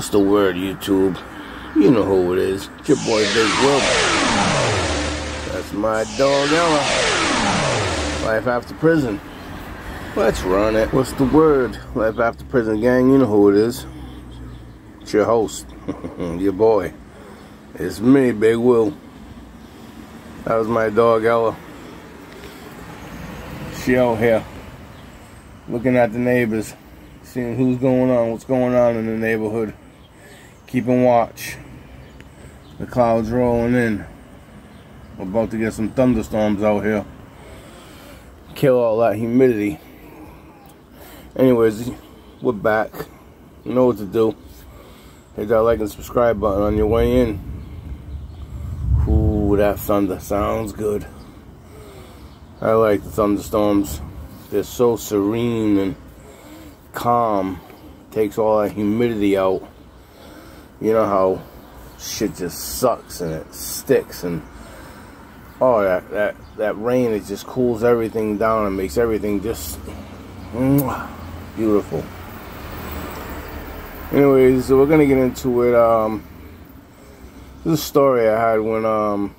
What's the word, YouTube? You know who it is. It's your boy Big Wil. That's my dog Ella. Life after prison. Let's run it. What's the word? Life after prison gang, you know who it is. It's your host. your boy. It's me, Big Wil. That was my dog Ella. She out here looking at the neighbors seeing who's going on, what's going on in the neighborhood. Keeping watch. The clouds rolling in. We're about to get some thunderstorms out here. Kill all that humidity. Anyways, we're back. You know what to do. Hit that like and subscribe button on your way in. Ooh, that thunder sounds good. I like the thunderstorms. They're so serene and calm, takes all that humidity out. You know how shit just sucks and it sticks and oh that that that rain it just cools everything down and makes everything just beautiful. Anyways, so we're gonna get into it. Um, this story I had when um,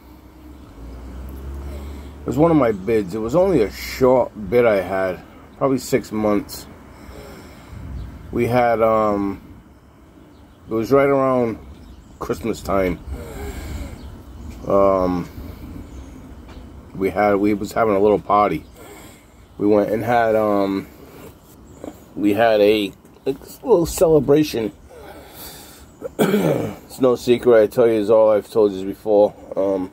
it was one of my bids. It was only a short bid I had, probably six months we had um it was right around Christmas time. Um we had we was having a little party. We went and had um we had a, a little celebration. it's no secret I tell you is all I've told you before. Um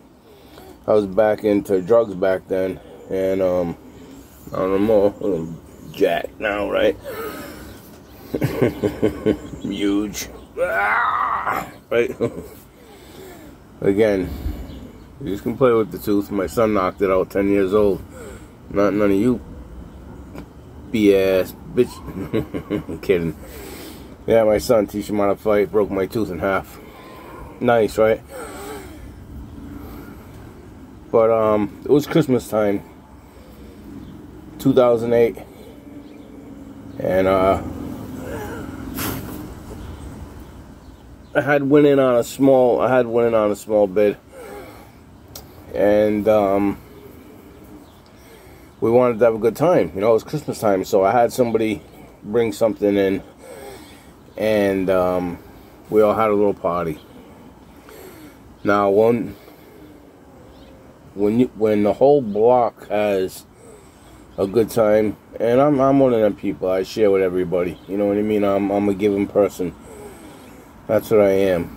I was back into drugs back then and um I don't know more. jack now, right? Huge. Ah, right? Again, you just can play with the tooth. My son knocked it out 10 years old. Not none of you BS bitch. Kidding. Yeah, my son teach him how to fight, broke my tooth in half. Nice, right? But um it was Christmas time. 2008. And uh I had went in on a small I had went in on a small bid. And um, we wanted to have a good time. You know it was Christmas time so I had somebody bring something in. And um, we all had a little party. Now when when you, when the whole block has a good time and I'm, I'm one of them people I share with everybody. You know what I mean? I'm, I'm a giving person that's what I am.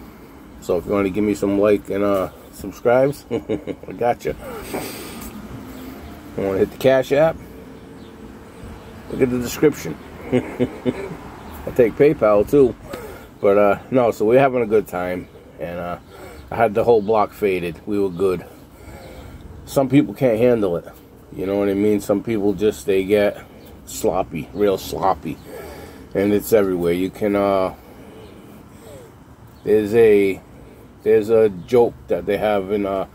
So if you want to give me some like and uh, subscribes, I got you. Want to hit the Cash App? Look at the description. I take PayPal too. But uh, no, so we're having a good time. And uh, I had the whole block faded. We were good. Some people can't handle it. You know what I mean? Some people just, they get sloppy, real sloppy. And it's everywhere. You can, uh, there's a there's a joke that they have in uh,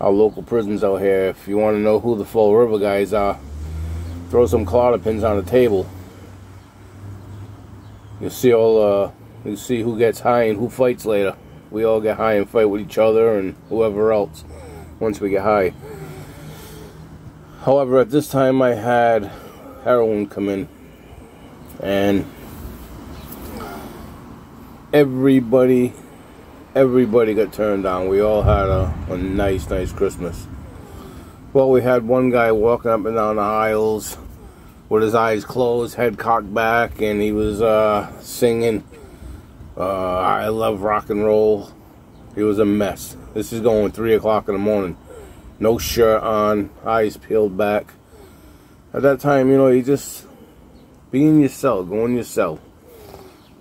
our local prisons out here. If you want to know who the Fall River guys are, throw some Klonopins on the table. You'll see all uh, you see who gets high and who fights later. We all get high and fight with each other and whoever else once we get high. However, at this time I had heroin come in and everybody everybody got turned down. We all had a, a nice, nice Christmas. Well, we had one guy walking up and down the aisles with his eyes closed, head cocked back, and he was uh, singing uh, I love rock and roll. He was a mess. This is going 3 o'clock in the morning. No shirt on, eyes peeled back. At that time, you know, you just being yourself, going yourself.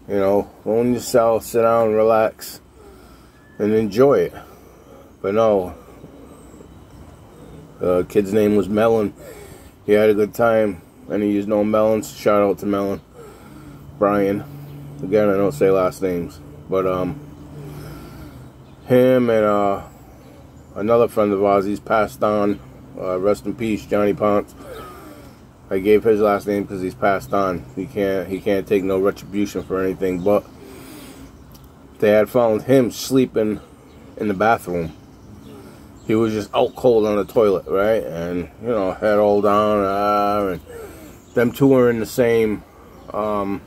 You know, own yourself, sit down, relax, and enjoy it. But no, the kid's name was Melon. He had a good time, and he used no melons. Shout out to Melon, Brian. Again, I don't say last names, but um, him and uh, another friend of ours, he's passed on. Uh, rest in peace, Johnny Ponce. I gave his last name because he's passed on. He can't he can't take no retribution for anything. But they had found him sleeping in the bathroom. He was just out cold on the toilet, right? And, you know, head all down, uh, and them two were in the same, um,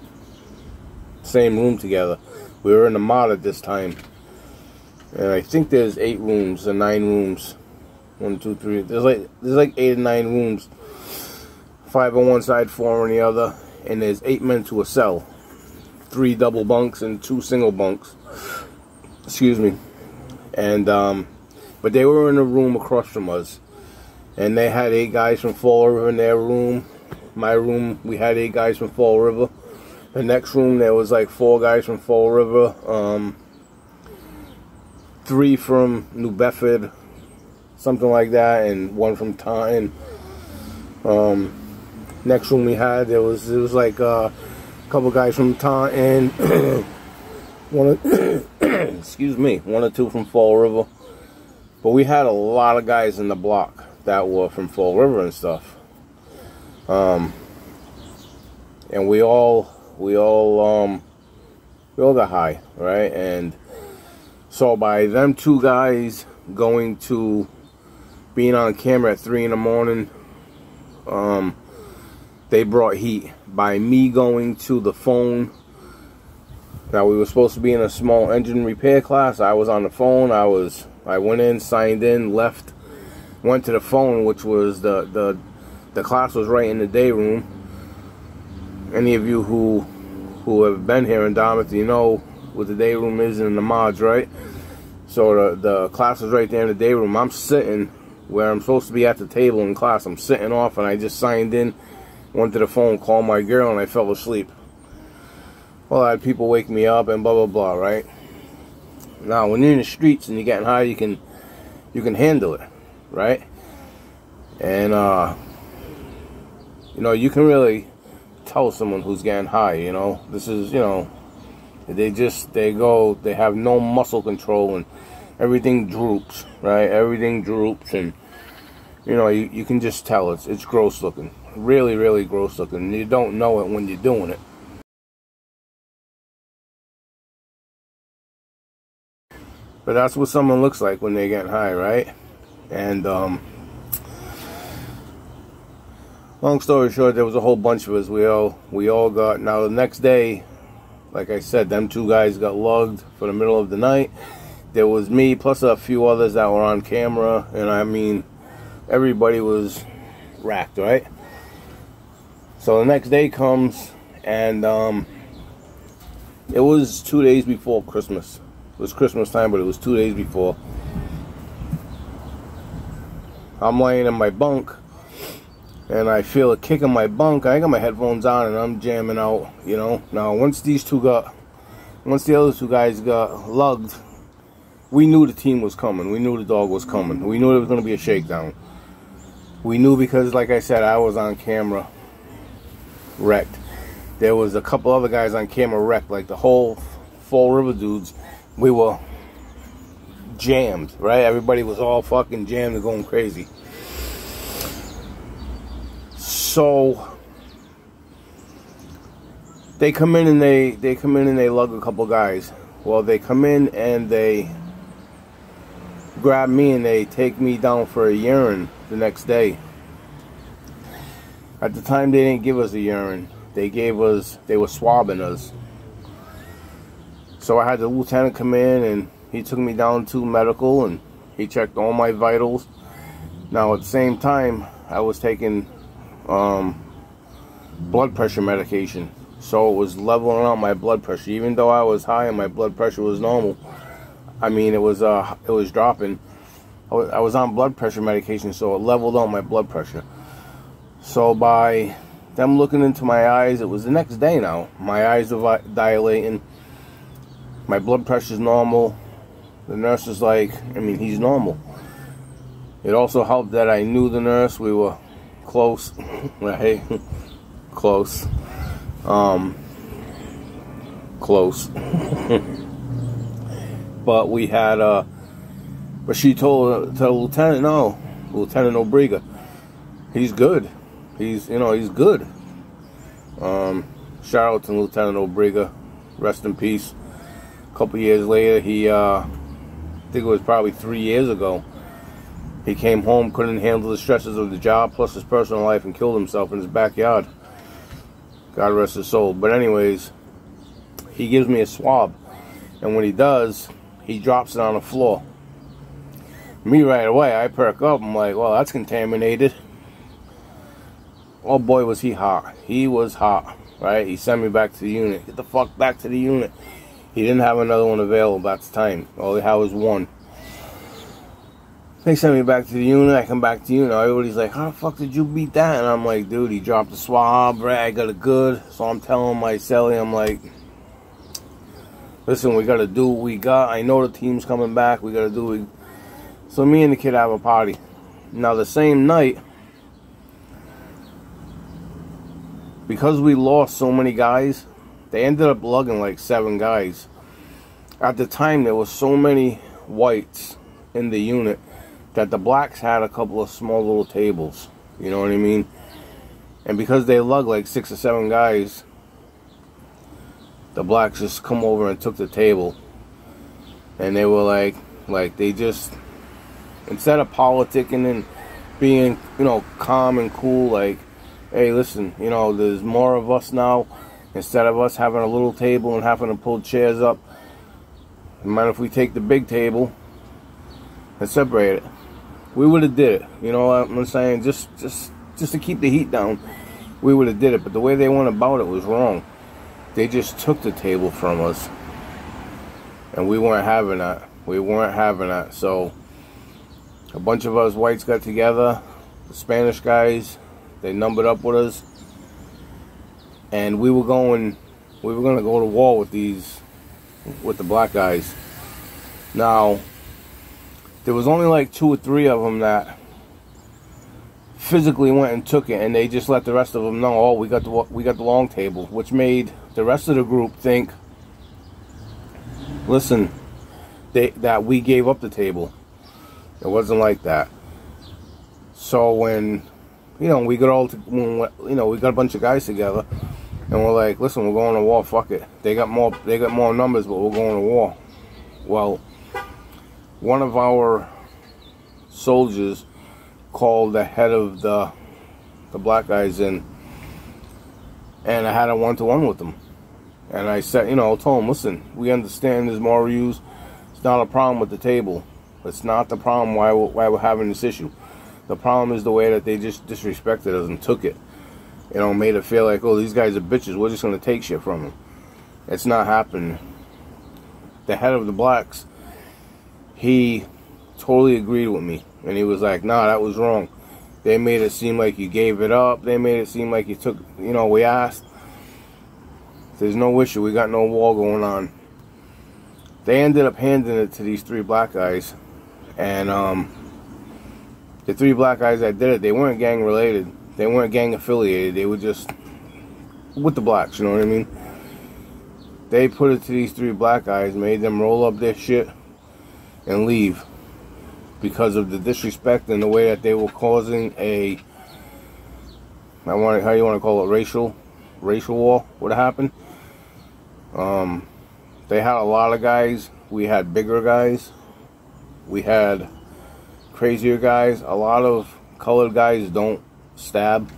same room together. We were in the mod at this time. And I think there's eight rooms or nine rooms. One, two, three. There's like there's like eight or nine rooms. Five on one side, four on the other, and there's eight men to a cell. Three double bunks and two single bunks. Excuse me. And um, but they were in a room across from us, and they had eight guys from Fall River in their room. My room, we had eight guys from Fall River. The next room, there was like four guys from Fall River. Um, three from New Bedford, something like that, and one from Taunton. Um, next room we had there was it was like uh, a couple guys from Taunton, one excuse me, one or two from Fall River. But we had a lot of guys in the block that were from Fall River and stuff. Um, and we all we all um, we all got high, right? And so by them two guys going to being on camera at three in the morning, um, they brought heat. By me going to the phone, now we were supposed to be in a small engine repair class. I was on the phone. I was I went in, signed in, left, went to the phone, which was the the the class was right in the day room. Any of you who who have been here in Dartmouth, you know what the day room is in the mods, right? So the, the class is right there in the day room. I'm sitting where I'm supposed to be at the table in class. I'm sitting off and I just signed in, went to the phone, called my girl, and I fell asleep. Well, I had people wake me up and blah, blah, blah, right? Now, when you're in the streets and you're getting high, you can, you can handle it, right? And, uh, you know, you can really tell someone who's getting high, you know? This is, you know, they just, they go, they have no muscle control and everything droops, right? Everything droops and, you know, you, you can just tell it's, it's gross looking. Really, really gross looking. You don't know it when you're doing it. But that's what someone looks like when they're getting high, right? And, um, long story short, there was a whole bunch of us. We all, we all got, now the next day, like I said, them two guys got lugged for the middle of the night. There was me plus a few others that were on camera, and I mean, everybody was racked, right? So the next day comes, and um, it was two days before Christmas. It was Christmas time, but it was two days before. I'm laying in my bunk, and I feel a kick in my bunk. I got my headphones on and I'm jamming out, you know. Now, once these two got, once the other two guys got lugged, we knew the team was coming. We knew the dog was coming. We knew it was going to be a shakedown. We knew because, like I said, I was on camera wrecked. There was a couple other guys on camera wrecked, like the whole Fall River dudes. We were jammed, right? Everybody was all fucking jammed and going crazy. So they come in and they they come in and they lug a couple guys. Well, they come in and they grab me and they take me down for a urine the next day. At the time, they didn't give us a urine. They gave us, they were swabbing us. So I had the lieutenant come in and he took me down to medical and he checked all my vitals. Now, at the same time, I was taking um, blood pressure medication. So it was leveling out my blood pressure. Even though I was high and my blood pressure was normal, I mean, it was uh, it was dropping. I was on blood pressure medication, so it leveled out my blood pressure. So by them looking into my eyes, it was the next day now. My eyes are dilating. My blood pressure is normal. The nurse is like, I mean, he's normal. It also helped that I knew the nurse. We were close, right? close. Um, close. but we had, uh, but she told the lieutenant, no, Lieutenant Obriga, he's good. He's, you know, he's good. Um, Lieutenant Obriga, rest in peace. A couple years later, he, uh, I think it was probably three years ago, he came home, couldn't handle the stresses of the job plus his personal life, and killed himself in his backyard. God rest his soul. But anyways, he gives me a swab, and when he does, he drops it on the floor. Me right away, I perk up. I'm like, well, that's contaminated. Oh boy, was he hot. He was hot, right? He sent me back to the unit. Get the fuck back to the unit. He didn't have another one available at the time. All he had was one. They sent me back to the unit. I come back to the unit. Everybody's like, how the fuck did you beat that? And I'm like, dude, he dropped the swab, right? I got a good. So I'm telling my celly, I'm like, listen, we got to do what we got. I know the team's coming back. We got to do it." So me and the kid have a party. Now, the same night, because we lost so many guys, they ended up lugging like seven guys. At the time, there was so many whites in the unit that the blacks had a couple of small little tables. You know what I mean? And because they lugged like six or seven guys, the blacks just come over and took the table. And they were like, like they just, instead of politicking and being, you know, calm and cool, like, hey, listen, you know, there's more of us now. Instead of us having a little table and having to pull chairs up, mind if we take the big table and separate it? We would have did it. You know what I'm saying? Just, just, just to keep the heat down, we would have did it. But the way they went about it was wrong. They just took the table from us, and we weren't having that. We weren't having that. So a bunch of us whites got together, the Spanish guys, they numbered up with us. And we were going, we were going to go to war with these, with the black guys. Now, there was only like two or three of them that physically went and took it, and they just let the rest of them know, oh, we got the we got the long table, which made the rest of the group think, listen, they that we gave up the table. It wasn't like that. So when you know, we got all, to, you know, we got a bunch of guys together, and we're like, listen, we're going to war. Fuck it. They got more, they got more numbers, but we're going to war. Well, one of our soldiers called the head of the the black guys in, and I had a one to one with them. And I said, you know, I told him, listen, we understand there's more reviews. It's not a problem with the table. It's not the problem why we're, why we're having this issue. The problem is the way that they just disrespected us and took it. You know, made it feel like, oh, these guys are bitches. We're just going to take shit from them. It's not happening. The head of the blacks, he totally agreed with me. And he was like, nah, that was wrong. They made it seem like you gave it up. They made it seem like you took, you know, we asked. There's no issue. We got no war going on. They ended up handing it to these three black guys. And, um, the three black guys that did it, they weren't gang related. They weren't gang affiliated. They were just with the blacks, you know what I mean? They put it to these three black guys, made them roll up their shit and leave because of the disrespect and the way that they were causing a I want how you want to call it racial racial war what happened um they had a lot of guys we had bigger guys we had crazier guys. A lot of colored guys don't stab.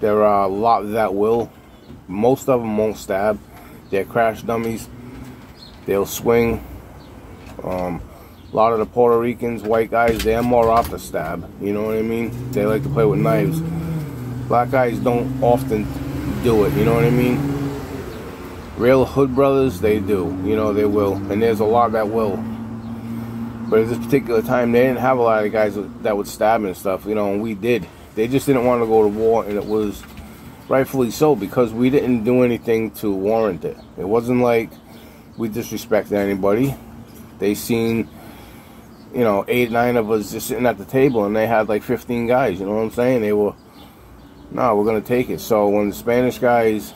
There are a lot that will. Most of them won't stab. They're crash dummies. They'll swing. Um, a lot of the Puerto Ricans, white guys, they're more off to stab. You know what I mean? They like to play with knives. Black guys don't often do it. You know what I mean? Real hood brothers, they do. You know, they will. And there's a lot that will. But at this particular time, they didn't have a lot of guys that would stab and stuff, you know, and we did. They just didn't want to go to war, and it was rightfully so because we didn't do anything to warrant it. It wasn't like we disrespected anybody. They seen, you know, eight, nine of us just sitting at the table, and they had like 15 guys, you know what I'm saying? They were, no, we're going to take it. So when the Spanish guys,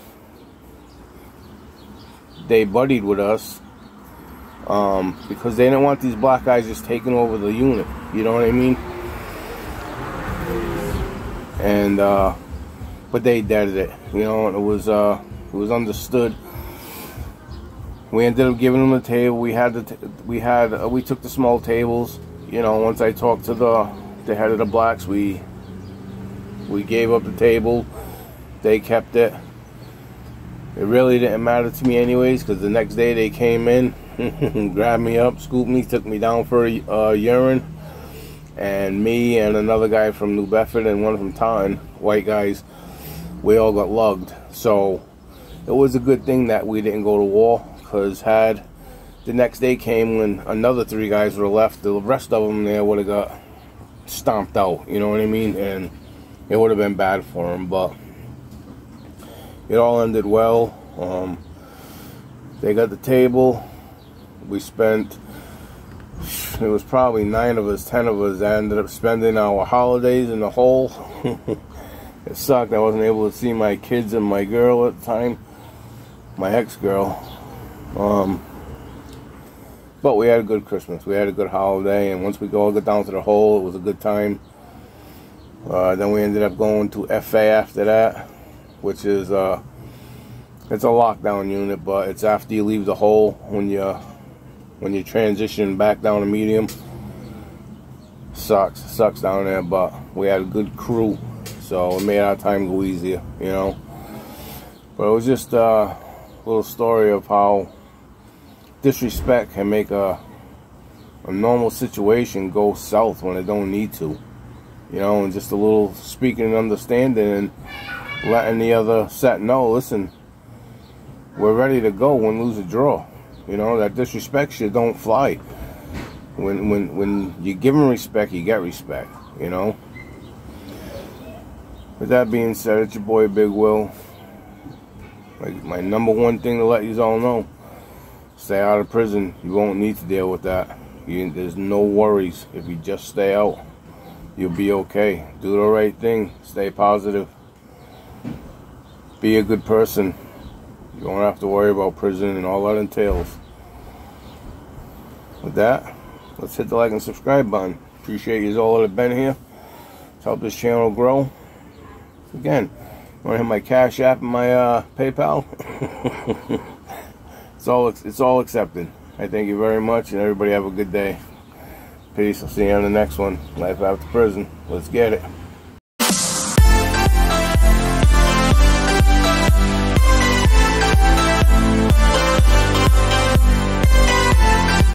they buddied with us, um, because they didn't want these black guys just taking over the unit. You know what I mean? And uh, but they deaded it. You know, it was uh, it was understood. we ended up giving them the table. We had the we had uh, we took the small tables. You know, once I talked to the the head of the blacks, we we gave up the table. They kept it. It really didn't matter to me anyways, because the next day they came in, grabbed me up, scooped me, took me down for a uh, urine, and me and another guy from New Bedford and one from Taunton, white guys, we all got lugged. So it was a good thing that we didn't go to war, because had the next day came when another three guys were left, the rest of them there would have got stomped out. You know what I mean? And it would have been bad for them, but it all ended well. Um, they got the table. We spent, it was probably nine of us, ten of us ended up spending our holidays in the hole. it sucked. I wasn't able to see my kids and my girl at the time, my ex-girl. Um, but we had a good Christmas. We had a good holiday, and once we all got down to the hole, it was a good time. Uh, then we ended up going to FA after that, which is uh, it's a lockdown unit, but it's after you leave the hole when you when you transition back down to medium. Sucks, sucks down there, but we had a good crew, so it made our time go easier, you know. But it was just a little story of how disrespect can make a a normal situation go south when it don't need to you know, and just a little speaking and understanding and letting the other set know, listen, we're ready to go win, lose, a draw. You know, that disrespect shit don't fly. When when when you give them respect, you get respect. You know. With that being said, it's your boy Big Wil. Like my number one thing to let you all know: stay out of prison. You won't need to deal with that. You, there's no worries if you just stay out you'll be okay. Do the right thing. Stay positive. Be a good person. You don't have to worry about prison and all that entails. With that, let's hit the like and subscribe button. Appreciate you all that have been here. Let's help this channel grow. Again, want to hit my Cash App and my uh, PayPal? it's all it's all accepted. I thank you very much, and everybody have a good day. Peace. I'll see you on the next one. Life after prison. Let's get it.